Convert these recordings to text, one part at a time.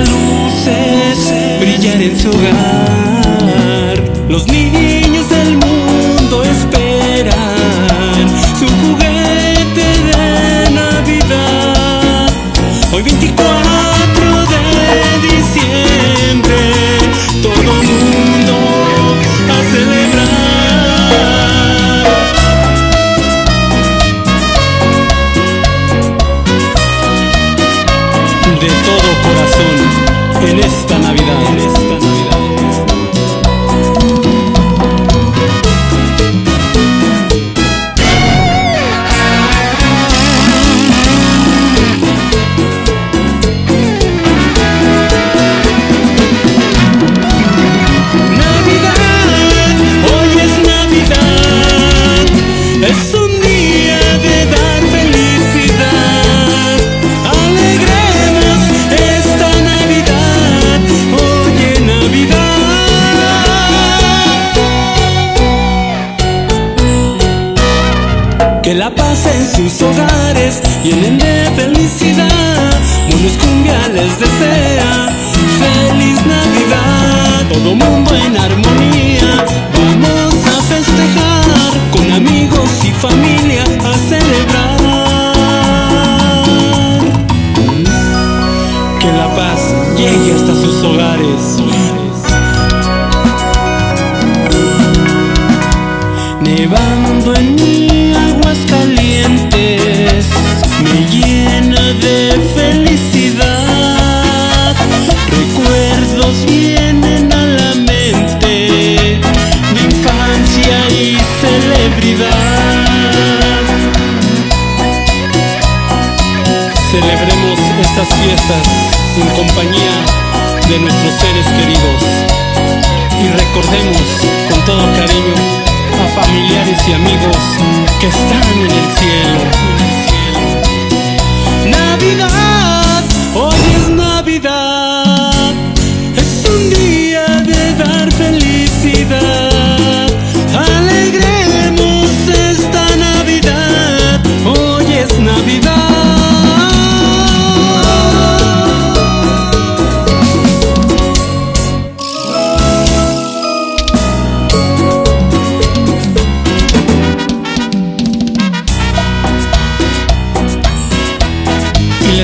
Luces brillar en su hogar. Los niños de todo corazón en esta Navidad. En esta Navidad. Que la paz en sus hogares llenen de felicidad. Monos cumbia les desea feliz Navidad. Todo mundo en armonía. Estas fiestas en compañía de nuestros seres queridos. Y recordemos con todo cariño a familiares y amigos que están en el cielo. Navidad,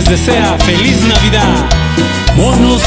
les desea feliz Navidad. Bonus